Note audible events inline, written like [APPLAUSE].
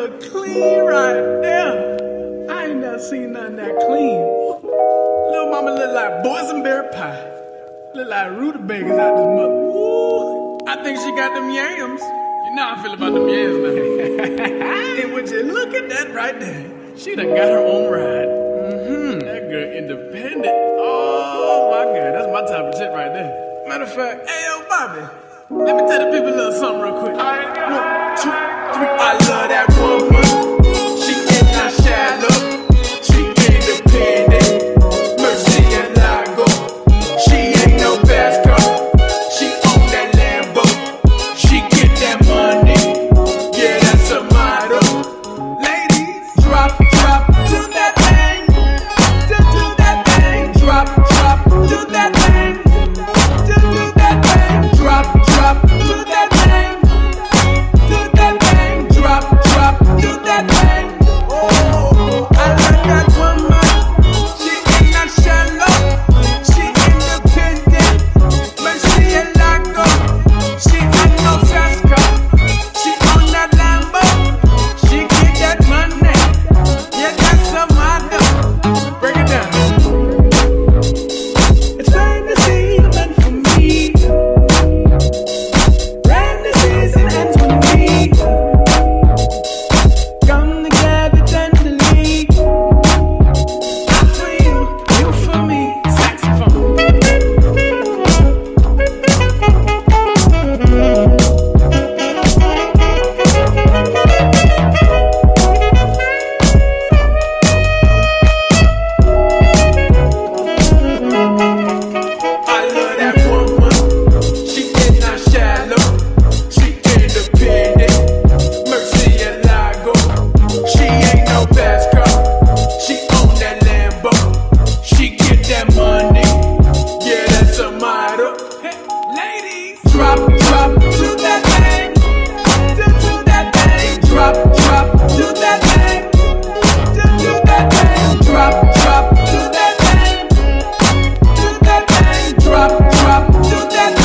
look clean right there. I ain't never seen nothing that clean. Little mama look like boysenberry pie. Look like rutabagas out this mother. Woo. I think she got them yams. You know how I feel about them yams man. [LAUGHS] and would you look at that right there? She done got her own ride. Mm-hmm. That girl independent. Oh my god, that's my type of shit right there. Matter of fact, hey yo, Bobby. Let me tell the people a little something real quick. One, two, three. I love. Yeah.